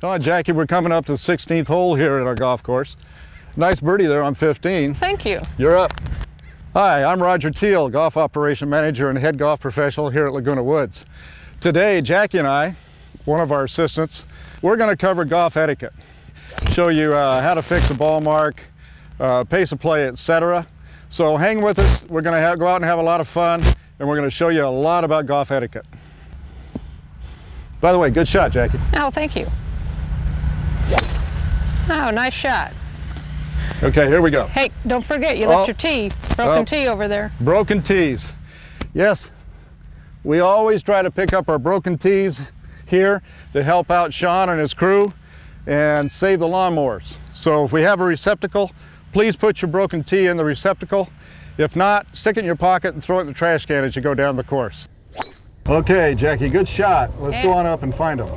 Come on, Jackie, we're coming up to the 16th hole here at our golf course. Nice birdie there on 15. Thank you. You're up. Hi, I'm Roger Teal, Golf Operation Manager and Head Golf Professional here at Laguna Woods. Today, Jackie and I, one of our assistants, we're going to cover golf etiquette. Show you uh, how to fix a ball mark, uh, pace of play, etc. So hang with us. We're going to go out and have a lot of fun, and we're going to show you a lot about golf etiquette. By the way, good shot, Jackie. Oh, thank you. Oh, nice shot. Okay, here we go. Hey, don't forget, you left Oh. your tee, broken Oh. tee over there. Broken tees. Yes, we always try to pick up our broken tees here to help out Sean and his crew and save the lawnmowers. So if we have a receptacle, please put your broken tee in the receptacle. If not, stick it in your pocket and throw it in the trash can as you go down the course. Okay, Jackie, good shot. Let's go on up and find them.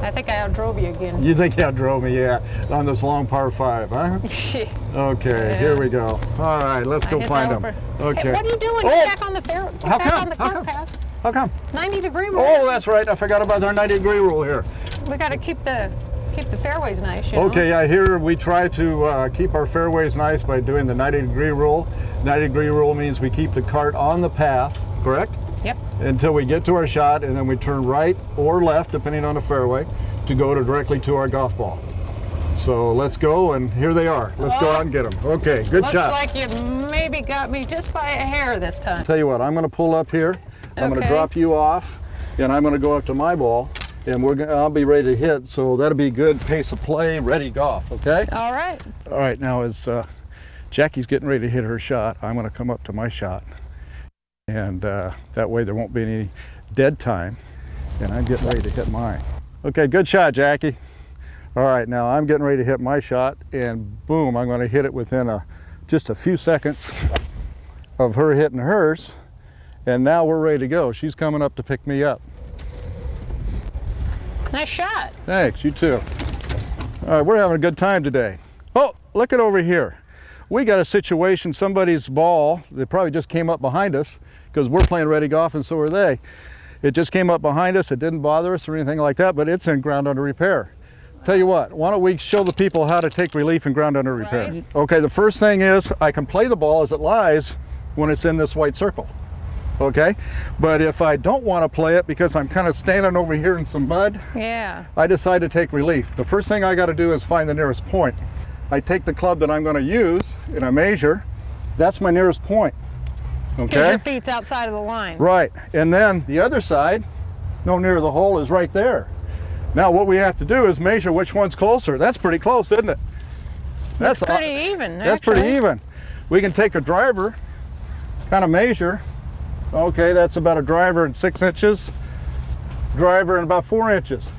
I think I outdrove you again. You think you outdrove me, yeah, on this long par five, huh? Okay, here we go. All right, let's I go find them. Okay. Hey, what are you doing? Oh! Get back on the fair. How back come? on the How come? path. How come? 90 degree rule. Oh, that's right. I forgot about our 90 degree rule here. We got to keep the keep the fairways nice. You know? Okay, yeah, here we try to uh, keep our fairways nice by doing the 90 degree rule. 90 degree rule means we keep the cart on the path, correct? Yep. Until we get to our shot and then we turn right or left, depending on the fairway, to go to directly to our golf ball. So let's go and here they are. Let's go out and get them. Okay, good Looks shot. Looks like you maybe got me just by a hair this time. Tell you what, I'm going to pull up here. I'm going to drop you off, and I'm going to go up to my ball, and we're gonna, I'll be ready to hit. So that'll be good pace of play, ready golf. Okay. All right. All right. Now as uh, Jackie's getting ready to hit her shot, I'm going to come up to my shot, and uh, that way there won't be any dead time, and I'm getting ready to hit mine. Okay. Good shot, Jackie. All right. Now I'm getting ready to hit my shot, and boom, I'm going to hit it within a just a few seconds of her hitting hers. And now we're ready to go. She's coming up to pick me up. Nice shot. Thanks, you too. All right, we're having a good time today. Oh, look at over here. We got a situation, somebody's ball, they probably just came up behind us because we're playing ready golf and so are they. It just came up behind us. It didn't bother us or anything like that, but it's in ground under repair. Tell you what, why don't we show the people how to take relief in ground under repair? Right. Okay, the first thing is I can play the ball as it lies when it's in this white circle. Okay, but if I don't want to play it because I'm kind of standing over here in some mud, Yeah. I decide to take relief. The first thing I got to do is find the nearest point. I take the club that I'm going to use and I measure. That's my nearest point. Okay? your feet's outside of the line. Right. And then the other side, no near the hole, is right there. Now what we have to do is measure which one's closer. That's pretty close, isn't it? That's pretty even. That's pretty even. We can take a driver, kind of measure. Okay, that's about a driver and six inches, driver and about four inches.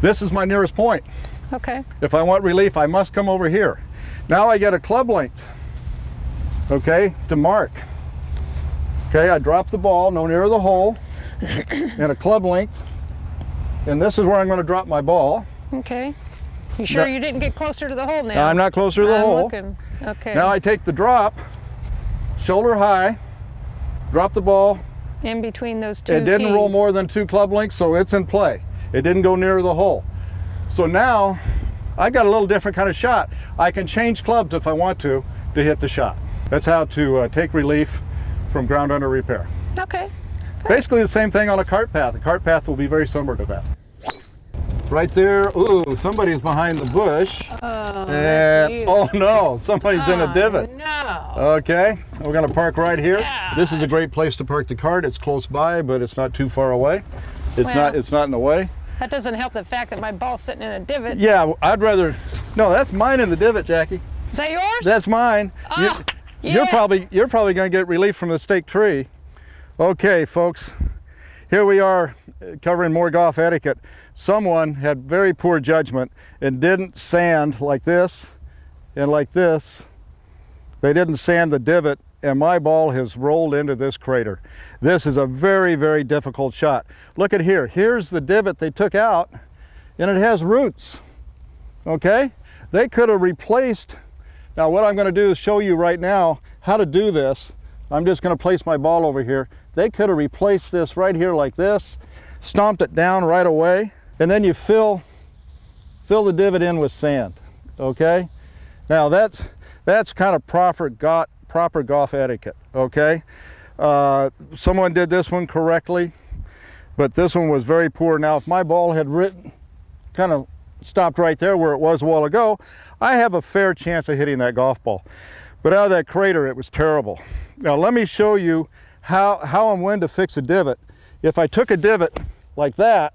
This is my nearest point. Okay. If I want relief, I must come over here. Now I get a club length, okay, to mark. Okay, I drop the ball no nearer the hole and a club length. And this is where I'm going to drop my ball. Okay. You sure Now- you didn't get closer to the hole now? I'm not closer to the I'm hole. looking. Okay. Now I take the drop, shoulder high, drop the ball. in between those two It didn't tees. roll more than two club lengths, so it's in play. It didn't go near the hole. So now I got a little different kind of shot. I can change clubs if I want to to hit the shot. That's how to uh, take relief from ground under repair. Okay. Basically the same thing on a cart path. A cart path will be very similar to that. Right there, ooh, somebody's behind the bush. Oh, that's and oh no, somebody's in a Oh, divot. No. Okay, we're gonna park right here. Yeah. This is a great place to park the cart. It's close by, but it's not too far away. It's Well- not. It's not in the way. That doesn't help the fact that my ball's sitting in a divot. Yeah, I'd rather. No, that's mine in the divot, Jackie. Is that yours? That's mine. You- ah. Ah, You're probably you're probably gonna get relief from the stake tree. Okay, folks, here we are uh, covering more golf etiquette. Someone had very poor judgment and didn't sand like this and like this. They didn't sand the divot and my ball has rolled into this crater. This is a very, very difficult shot. Look at here. Here's the divot they took out and it has roots. Okay? They could have replaced. Now what I'm going to do is show you right now how to do this. I'm just going to place my ball over here. They could have replaced this right here like this, stomped it down right away, and then you fill fill the divot in with sand, okay? Now that's, that's kind of proper, got, proper golf etiquette, okay? Uh, someone did this one correctly, but this one was very poor. Now if my ball had written, kind of stopped right there where it was a while ago, I have a fair chance of hitting that golf ball. But out of that crater, it was terrible. Now let me show you how, how and when to fix a divot. If I took a divot like that,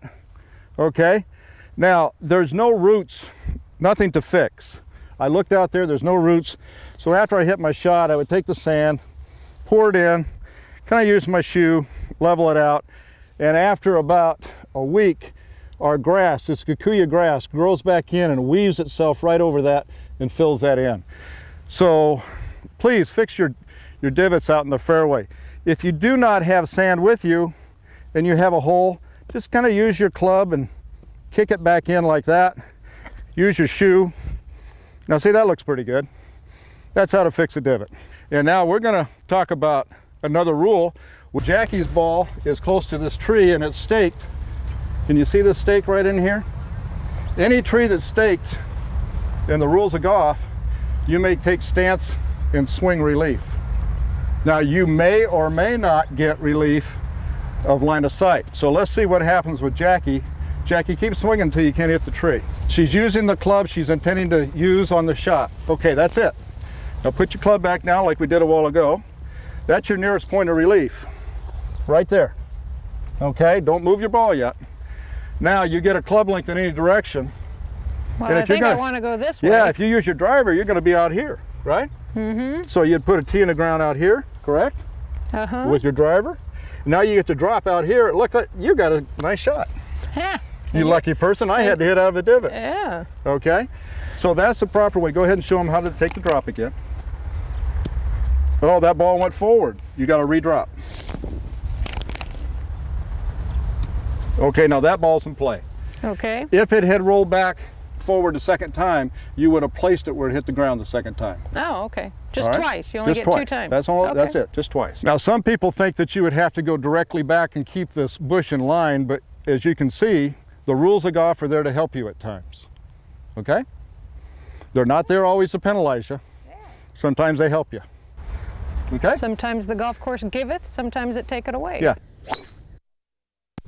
okay, now there's no roots, nothing to fix. I looked out there, there's no roots. So after I hit my shot, I would take the sand, pour it in, kind of use my shoe, level it out. And after about a week, our grass, this kikuyu grass, grows back in and weaves itself right over that and fills that in. So please fix your, your divots out in the fairway. If you do not have sand with you and you have a hole, just kind of use your club and kick it back in like that. Use your shoe. Now see, that looks pretty good. That's how to fix a divot. And now we're gonna talk about another rule. Jackie's ball is close to this tree and it's staked. Can you see this stake right in here? Any tree that's staked in the rules of golf, you may take stance and swing relief. Now you may or may not get relief of line of sight. So let's see what happens with Jackie. Jackie, keep swinging until you can't hit the tree. She's using the club she's intending to use on the shot. Okay, that's it. Now put your club back down like we did a while ago. That's your nearest point of relief, right there. Okay, don't move your ball yet. Now you get a club length in any direction. Well, And I if you're think I gonna- want to go this way. Yeah, if you use your driver, you're gonna be out here, right? Mm-hmm. So you'd put a tee in the ground out here, correct? Uh-huh. With your driver. Now you get to drop out here. Look, like you got a nice shot. Yeah. You lucky person. I had to hit out of a divot. Yeah. Okay? So that's the proper way. Go ahead and show them how to take the drop again. Oh, that ball went forward. You got to redrop. Okay, now that ball's in play. Okay. If it had rolled back forward the second time, you would have placed it where it hit the ground the second time. Oh, okay. Just right? twice. You only just get twice. two times. That's all. Okay. That's it. Just twice. Now, some people think that you would have to go directly back and keep this bush in line, but as you can see, the rules of golf are there to help you at times. Okay? They're not there always to penalize you. Sometimes they help you. Okay? Sometimes the golf course give it, sometimes it take it away. Yeah.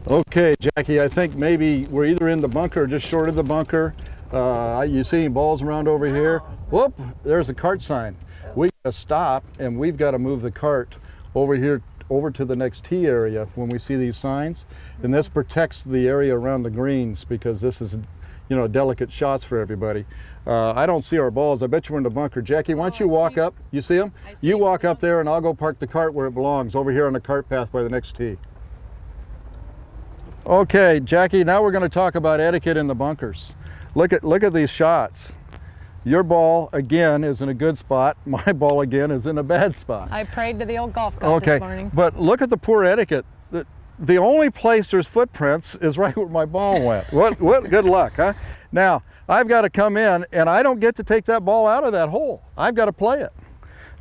Okay, Jackie, I think maybe we're either in the bunker or just short of the bunker. Uh, you see balls around over here. Whoop, there's a cart sign. We gotta stop and we've got to move the cart over here over to the next tee area when we see these signs. And this protects the area around the greens because this is, you know, delicate shots for everybody. Uh, I don't see our balls. I bet you we're in the bunker. Jackie, why don't you walk up? You see them? You walk up there and I'll go park the cart where it belongs, over here on the cart path by the next tee. Okay, Jackie, now we're going to talk about etiquette in the bunkers. Look at look at these shots. Your ball again is in a good spot. My ball again is in a bad spot. I prayed to the old golf god Okay, this morning. but look at the poor etiquette. The, the only place there's footprints is right where my ball went. What what good luck, huh? Now, I've got to come in and I don't get to take that ball out of that hole. I've got to play it.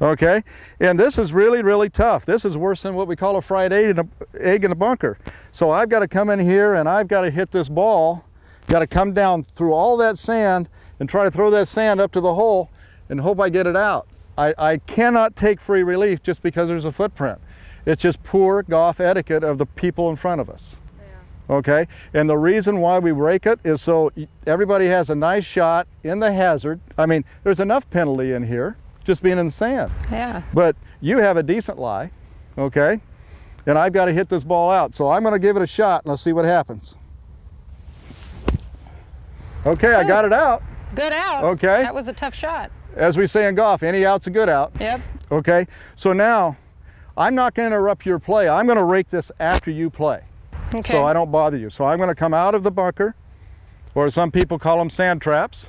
Okay? And this is really, really tough. This is worse than what we call a fried egg in a, egg in a bunker. So I've got to come in here and I've got to hit this ball, got to come down through all that sand and try to throw that sand up to the hole and hope I get it out. I, I cannot take free relief just because there's a footprint. It's just poor golf etiquette of the people in front of us. Okay, and the reason why we rake it is so everybody has a nice shot in the hazard. I mean, there's enough penalty in here just being in the sand. Yeah. But you have a decent lie, okay? And I've got to hit this ball out. So I'm going to give it a shot and let's see what happens. Okay, I got it out. Good out. Okay. That was a tough shot. As we say in golf, any out's a good out. Yep. Okay, so now I'm not going to interrupt your play. I'm going to rake this after you play. Okay. so I don't bother you. So I'm going to come out of the bunker, or some people call them sand traps.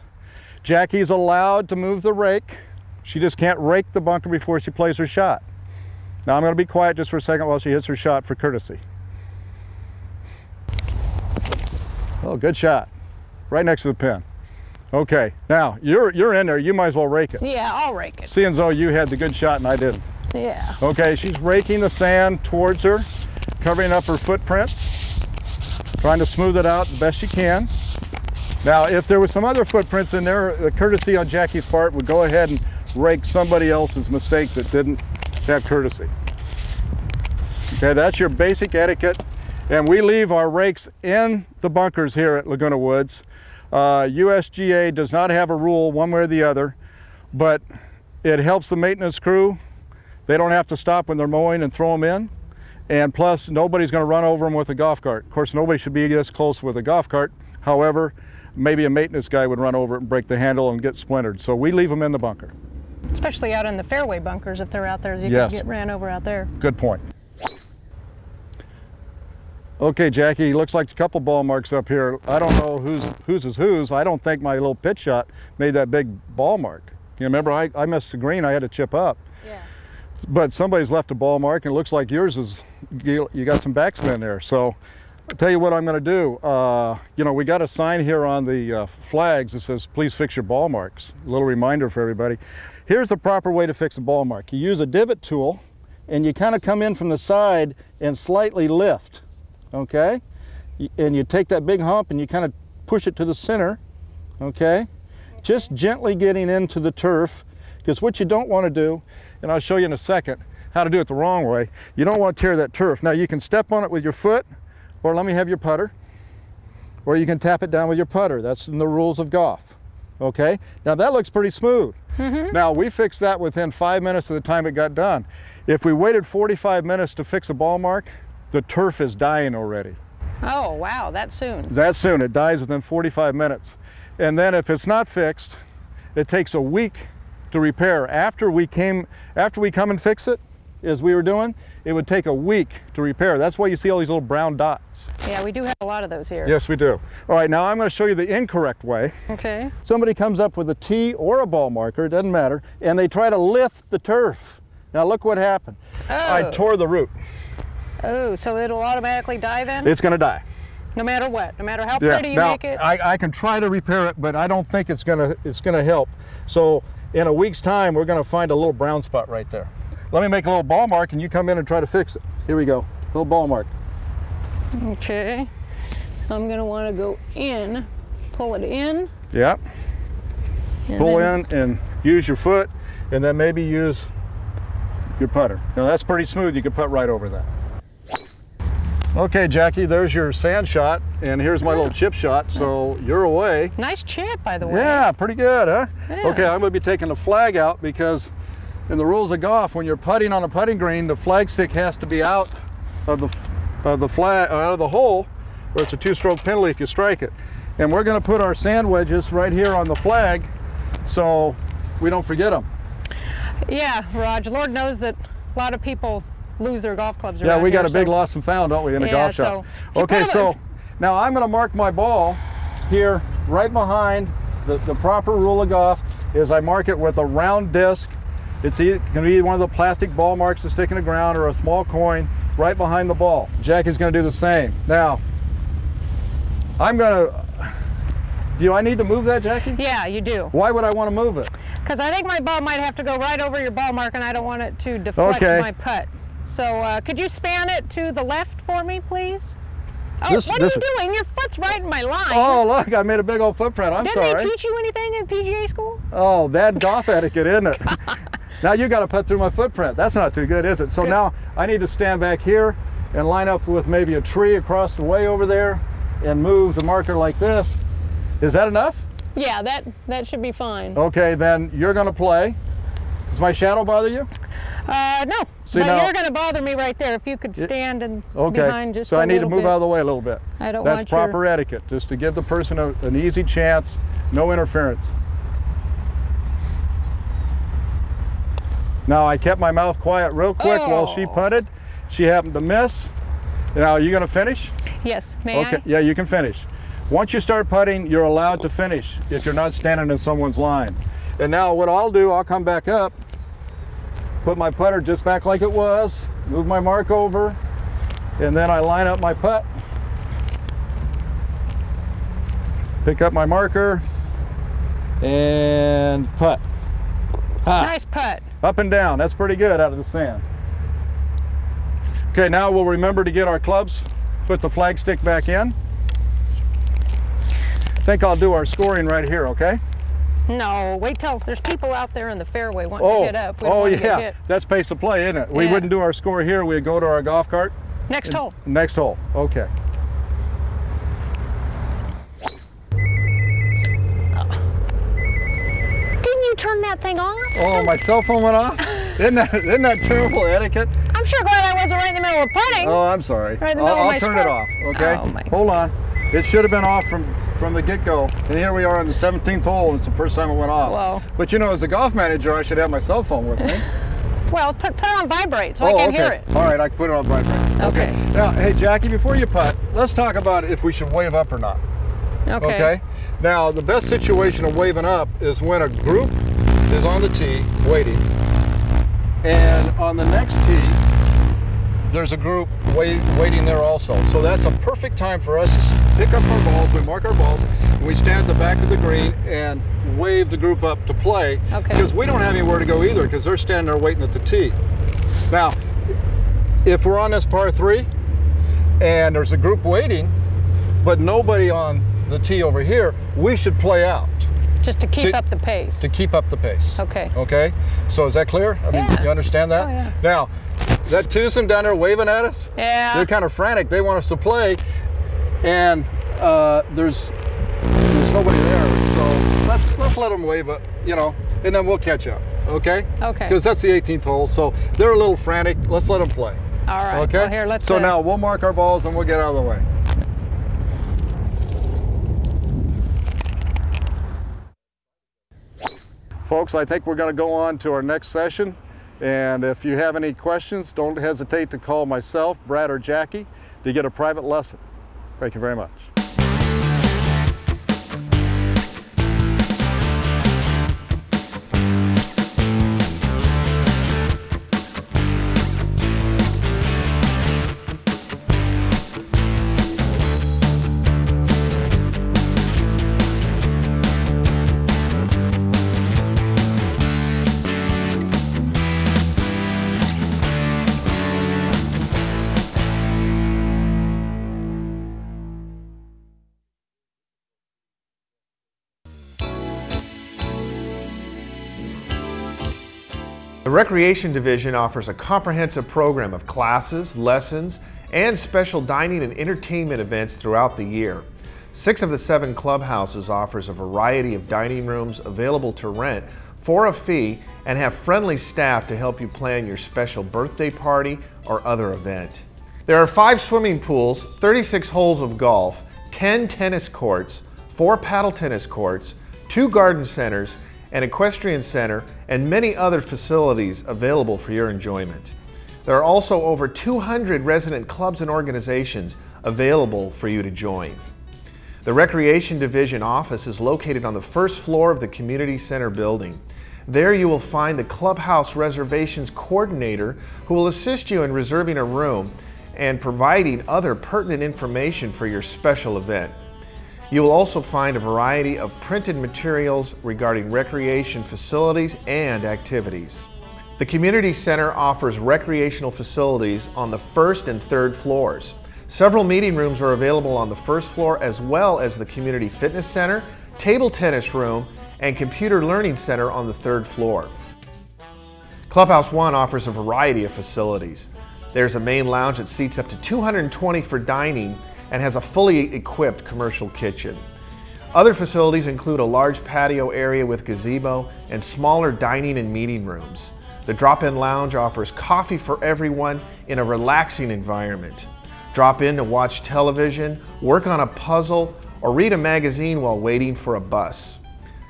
Jackie's allowed to move the rake. She just can't rake the bunker before she plays her shot. Now I'm going to be quiet just for a second while she hits her shot for courtesy. Oh, good shot. Right next to the pin. Okay, now you're, you're in there. You might as well rake it. yeah, I'll rake it. Seeing as though you had the good shot and I didn't. Yeah. Okay, she's raking the sand towards her, covering up her footprints, trying to smooth it out the best she can. Now, if there was some other footprints in there, the courtesy on Jackie's part would go ahead and rake somebody else's mistake that didn't have courtesy. Okay, that's your basic etiquette. And we leave our rakes in the bunkers here at Laguna Woods. Uh, USGA does not have a rule one way or the other, but it helps the maintenance crew. They don't have to stop when they're mowing and throw them in. And plus, nobody's going to run over them with a golf cart. Of course, nobody should be this close with a golf cart. However, maybe a maintenance guy would run over it and break the handle and get splintered. So we leave them in the bunker. Especially out in the fairway bunkers, if they're out there, you Yes. can get ran over out there. Good point. Okay, Jackie, looks like a couple ball marks up here. I don't know whose whose is whose. I don't think my little pitch shot made that big ball mark. You remember, I, I missed the green. I had to chip up. Yeah. But somebody's left a ball mark, and it looks like yours is, you, you got some backspin there. So I'll tell you what I'm going to do. Uh, you know, we got a sign here on the uh, flags that says, please fix your ball marks. A little reminder for everybody. Here's the proper way to fix a ball mark. You use a divot tool, and you kind of come in from the side and slightly lift, okay? And you take that big hump and you kind of push it to the center, okay? Just gently getting into the turf, because what you don't want to do, and I'll show you in a second how to do it the wrong way, you don't want to tear that turf. Now you can step on it with your foot, or let me have your putter, or you can tap it down with your putter. That's in the rules of golf. Okay? Now that looks pretty smooth. Mm-hmm. Now we fixed that within five minutes of the time it got done. If we waited 45 minutes to fix a ball mark, the turf is dying already. Oh, wow, that soon. That soon, it dies within 45 minutes. And then if it's not fixed, it takes a week to repair. After we came, after we come and fix it, as we were doing, it would take a week to repair. That's why you see all these little brown dots. Yeah, we do have a lot of those here. Yes, we do. All right, now I'm going to show you the incorrect way. Okay. Somebody comes up with a tee or a ball marker, it doesn't matter, and they try to lift the turf. Now look what happened. Oh. I tore the root. Oh, so it'll automatically die then? It's going to die. no matter what, no matter how Yeah. pretty you now make it. I, I can try to repair it, but I don't think it's going to it's going to help. So in a week's time, we're going to find a little brown spot right there. Let me make a little ball mark, and you come in and try to fix it. Here we go. Little ball mark. Okay. So I'm gonna want to go in, pull it in. Yep, Pull then- in and use your foot, and then maybe use your putter. Now that's pretty smooth. You can put right over that. Okay, Jackie, there's your sand shot, and here's my little chip shot. So you're away. Nice chip, by the way. Yeah, pretty good, huh? Yeah. Okay, I'm going to be taking the flag out because in the rules of golf, when you're putting on a putting green, the flag stick has to be out of the of the flag uh, out of the hole, or it's a two-stroke penalty if you strike it. And we're going to put our sand wedges right here on the flag, so we don't forget them. Yeah, Raj. Lord knows that a lot of people lose their golf clubs Yeah, we got here, a big so- lost and found, don't we, in a Yeah, golf so shot? Okay, so now I'm going to mark my ball here, right behind the, the proper rule of golf. Is I mark it with a round disc. It's going to be one of the plastic ball marks that stick in the ground, or a small coin right behind the ball. Jackie's going to do the same. Now, I'm going to. Do I need to move that, Jackie? Yeah, you do. Why would I want to move it? Because I think my ball might have to go right over your ball mark, and I don't want it to deflect Okay. my putt. So uh, could you span it to the left for me, please? Oh, This- what are you doing? Your foot's right in my line. Oh, look, I made a big old footprint. I'm Didn't sorry. they teach you anything in PGA school? Oh, bad golf etiquette, isn't it? now you got to put through my footprint. That's not too good, is it? So Good. now I need to stand back here and line up with maybe a tree across the way over there and move the marker like this. Is that enough? Yeah, that that should be fine. Okay, then you're going to play. Does my shadow bother you? Uh, no. See, but now- you're going to bother me right there. If you could stand and Okay. behind just so a I need to move bit. out of the way a little bit. I don't That's want your- proper etiquette, just to give the person a, an easy chance, no interference. Now I kept my mouth quiet real quick while she Oh. putted. She happened to miss. Now are you going to finish? Yes, may Okay. I? Yeah, you can finish. Once you start putting, you're allowed to finish if you're not standing in someone's line. And now what I'll do, I'll come back up, put my putter just back like it was, move my mark over, and then I line up my putt. Pick up my marker and putt. Ha. Nice putt. Up and down. That's pretty good out of the sand. Okay, now we'll remember to get our clubs, put the flag stick back in. I think I'll do our scoring right here, okay? No, wait till there's people out there in the fairway wanting Oh, to hit up. We oh get yeah, that's pace of play, isn't it? We Yeah. wouldn't do our score here. We'd go to our golf cart. Next hole. Next hole. Okay. Turn that thing off? Oh, my cell phone went off. isn't that isn't that terrible etiquette? I'm sure glad I wasn't right in the middle of putting. Oh, I'm sorry. Right in the I'll, of I'll turn it off. Okay. Oh, my- Hold on. It should have been off from from the get-go, and here we are on the 17th hole, and it's the first time it went off. Whoa. But you know, as a golf manager, I should have my cell phone with me. Well, put, put it on vibrate so oh, I can okay. hear it. All right, I can put it on vibrate. Okay. Now, hey Jackie, before you putt, let's talk about if we should wave up or not. Okay. Okay. Now, the best situation of waving up is when a group is on the tee waiting, and on the next tee, there's a group wait, waiting there also. So that's a perfect time for us to pick up our balls. We mark our balls, and we stand at the back of the green and wave the group up to play. Okay. Because we don't have anywhere to go either, because they're standing there waiting at the tee. Now, if we're on this par three, and there's a group waiting, but nobody on the tee over here, we should play out Just to keep To- up the pace. to keep up the pace. Okay. Okay. So is that clear? I mean, Yeah. you understand that? Oh, yeah. Now, that twosome down there waving at us. Yeah. They're kind of frantic. They want us to play, and uh, there's there's nobody there. So let's let's let them wave it, you know, and then we'll catch up. Okay. Okay. Because that's the 18th hole, so they're a little frantic. Let's let them play. All right. Okay. Well, here, let's. so uh, now we'll mark our balls and we'll get out of the way. Folks, I think we're going to go on to our next session. And if you have any questions, don't hesitate to call myself, Brad, or Jackie to get a private lesson. Thank you very much. Recreation Division offers a comprehensive program of classes, lessons, and special dining and entertainment events throughout the year. Six of the seven clubhouses offers a variety of dining rooms available to rent for a fee and have friendly staff to help you plan your special birthday party or other event. There are five swimming pools, 36 holes of golf, 10 tennis courts, four paddle tennis courts, two garden centers, an equestrian center, and many other facilities available for your enjoyment. There are also over 200 resident clubs and organizations available for you to join. The Recreation Division office is located on the first floor of the Community Center building. There you will find the Clubhouse Reservations Coordinator who will assist you in reserving a room and providing other pertinent information for your special event. You will also find a variety of printed materials regarding recreation facilities and activities. The Community Center offers recreational facilities on the first and third floors. Several meeting rooms are available on the first floor as well as the Community Fitness Center, table tennis room, and computer learning center on the third floor. Clubhouse One offers a variety of facilities. There's a main lounge that seats up to 220 for dining and has a fully equipped commercial kitchen. Other facilities include a large patio area with gazebo and smaller dining and meeting rooms. The drop-in lounge offers coffee for everyone in a relaxing environment. Drop in to watch television, work on a puzzle, or read a magazine while waiting for a bus.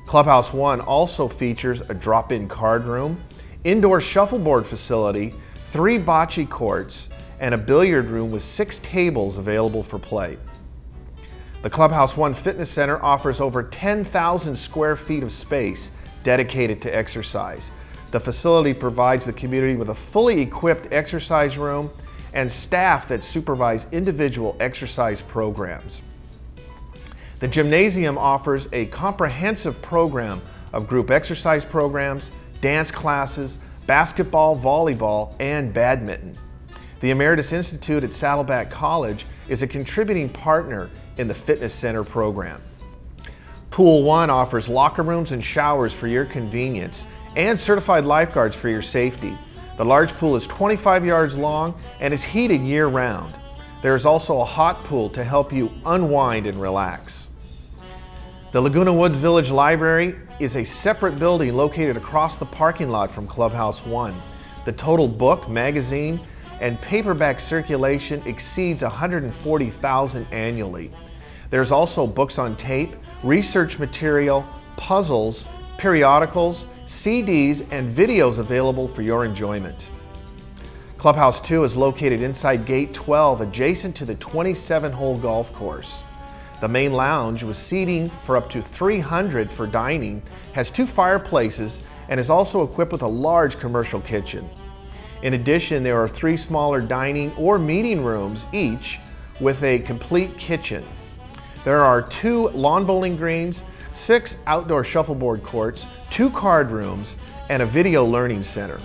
Clubhouse One also features a drop-in card room, indoor shuffleboard facility, three bocce courts, and a billiard room with six tables available for play. The Clubhouse One Fitness Center offers over 10,000 square feet of space dedicated to exercise. The facility provides the community with a fully equipped exercise room and staff that supervise individual exercise programs. The gymnasium offers a comprehensive program of group exercise programs, dance classes, basketball, volleyball, and badminton. The Emeritus Institute at Saddleback College is a contributing partner in the Fitness Center program. Pool 1 offers locker rooms and showers for your convenience and certified lifeguards for your safety. The large pool is 25 yards long and is heated year round. There is also a hot pool to help you unwind and relax. The Laguna Woods Village Library is a separate building located across the parking lot from Clubhouse 1. The total book, magazine, and paperback circulation exceeds 140,000 annually. There's also books on tape, research material, puzzles, periodicals, CDs, and videos available for your enjoyment. Clubhouse 2 is located inside Gate 12, adjacent to the 27 hole golf course. The main lounge, with seating for up to 300 for dining, has two fireplaces and is also equipped with a large commercial kitchen. In addition, there are three smaller dining or meeting rooms each with a complete kitchen. There are two lawn bowling greens, six outdoor shuffleboard courts, two card rooms, and a video learning center.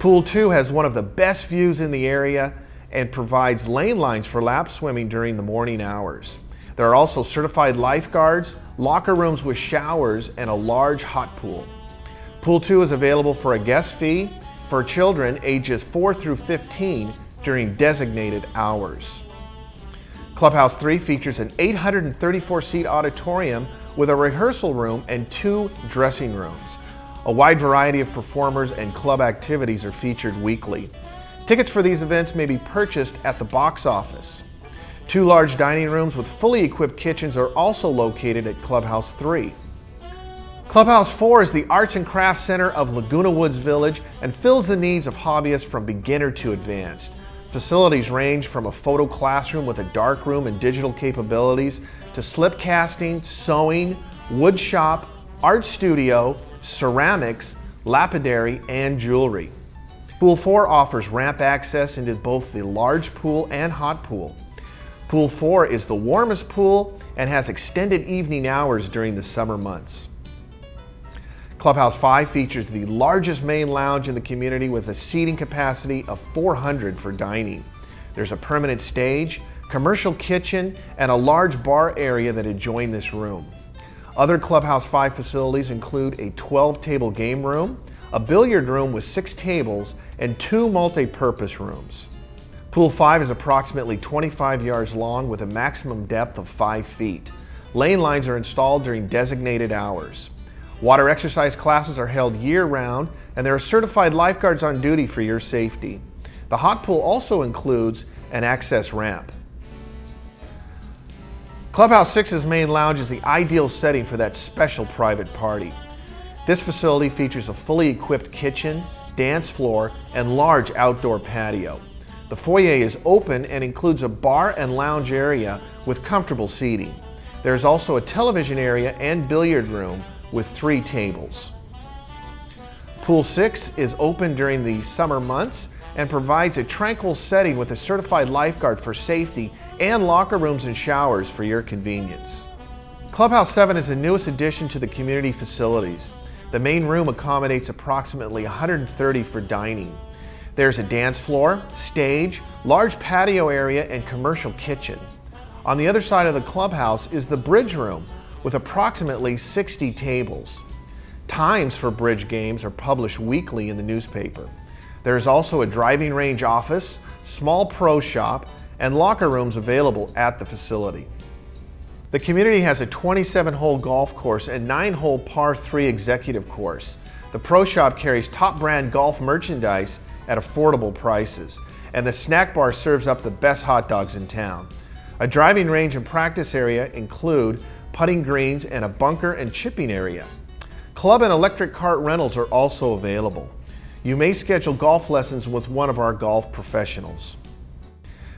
Pool 2 has one of the best views in the area and provides lane lines for lap swimming during the morning hours. There are also certified lifeguards, locker rooms with showers, and a large hot pool. Pool 2 is available for a guest fee for children ages 4 through 15 during designated hours. Clubhouse 3 features an 834 seat auditorium with a rehearsal room and two dressing rooms. A wide variety of performers and club activities are featured weekly. Tickets for these events may be purchased at the box office. Two large dining rooms with fully equipped kitchens are also located at Clubhouse 3. Clubhouse 4 is the arts and crafts center of Laguna Woods Village and fills the needs of hobbyists from beginner to advanced. Facilities range from a photo classroom with a dark room and digital capabilities to slip casting, sewing, wood shop, art studio, ceramics, lapidary, and jewelry. Pool 4 offers ramp access into both the large pool and hot pool. Pool 4 is the warmest pool and has extended evening hours during the summer months. Clubhouse 5 features the largest main lounge in the community with a seating capacity of 400 for dining. There's a permanent stage, commercial kitchen, and a large bar area that adjoin this room. Other Clubhouse 5 facilities include a 12-table game room, a billiard room with six tables, and two multi-purpose rooms. Pool 5 is approximately 25 yards long with a maximum depth of 5 feet. Lane lines are installed during designated hours. Water exercise classes are held year-round, and there are certified lifeguards on duty for your safety. The hot pool also includes an access ramp. Clubhouse 6's main lounge is the ideal setting for that special private party. This facility features a fully equipped kitchen, dance floor, and large outdoor patio. The foyer is open and includes a bar and lounge area with comfortable seating. There is also a television area and billiard room with three tables. Pool 6 is open during the summer months and provides a tranquil setting with a certified lifeguard for safety and locker rooms and showers for your convenience. Clubhouse 7 is the newest addition to the community facilities. The main room accommodates approximately 130 for dining. There's a dance floor, stage, large patio area, and commercial kitchen. On the other side of the clubhouse is the bridge room, with approximately 60 tables. Times for bridge games are published weekly in the newspaper. There is also a driving range office, small pro shop, and locker rooms available at the facility. The community has a 27-hole golf course and 9-hole par 3 executive course. The pro shop carries top brand golf merchandise at affordable prices, and the snack bar serves up the best hot dogs in town. A driving range and practice area include putting greens, and a bunker and chipping area. Club and electric cart rentals are also available. You may schedule golf lessons with one of our golf professionals.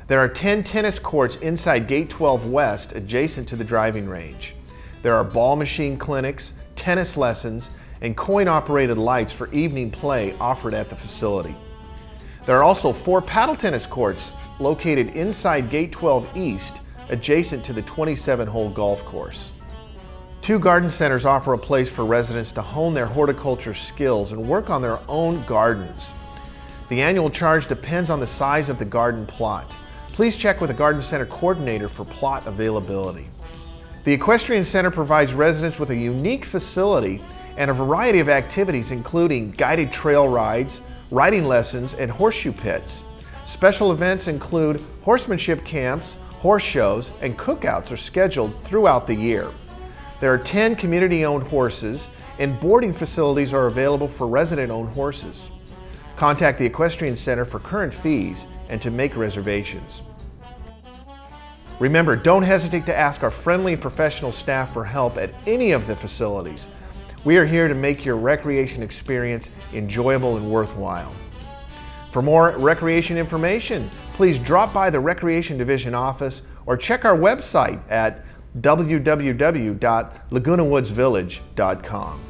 There are 10 tennis courts inside Gate 12 West adjacent to the driving range. There are ball machine clinics, tennis lessons, and coin-operated lights for evening play offered at the facility. There are also four paddle tennis courts located inside Gate 12 East adjacent to the 27-hole golf course. Two garden centers offer a place for residents to hone their horticulture skills and work on their own gardens. The annual charge depends on the size of the garden plot. Please check with the garden center coordinator for plot availability. The Equestrian Center provides residents with a unique facility and a variety of activities including guided trail rides, riding lessons, and horseshoe pits. Special events include horsemanship camps, horse shows, and cookouts are scheduled throughout the year. There are 10 community-owned horses and boarding facilities are available for resident-owned horses. Contact the Equestrian Center for current fees and to make reservations. Remember, don't hesitate to ask our friendly and professional staff for help at any of the facilities. We are here to make your recreation experience enjoyable and worthwhile. For more recreation information, please drop by the Recreation Division office or check our website at www.lagunawoodsvillage.com.